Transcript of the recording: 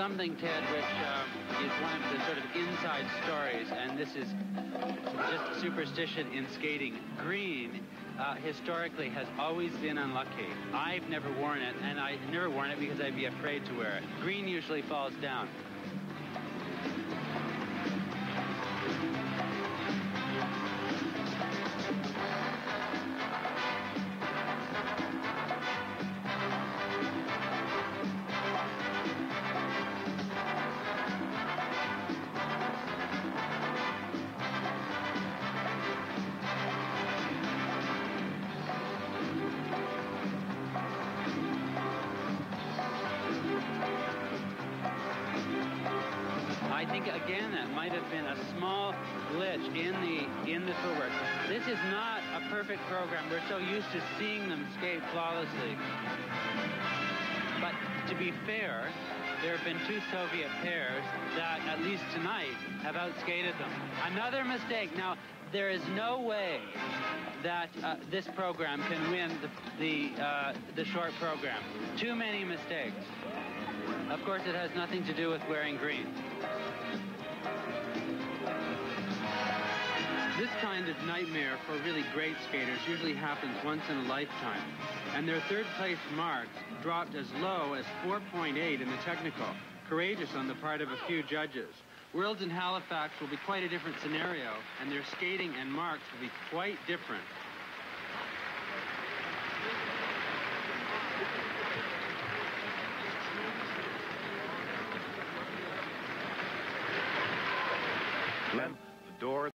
something, Ted, which is one of the sort of inside stories, and this is just superstition in skating. Green uh, historically has always been unlucky. I've never worn it, and I never worn it because I'd be afraid to wear it. Green usually falls down. I think again that might have been a small glitch in the in the footwork. This is not a perfect program. We're so used to seeing them skate flawlessly. But to be fair, there have been two Soviet pairs that, at least tonight, have outskated them. Another mistake. Now, there is no way that uh, this program can win the the, uh, the short program. Too many mistakes. Of course, it has nothing to do with wearing green. This kind of nightmare for really great skaters usually happens once in a lifetime, and their third place marks dropped as low as 4.8 in the technical. Courageous on the part of a few judges. Worlds in Halifax will be quite a different scenario, and their skating and marks will be quite different. Lem, the door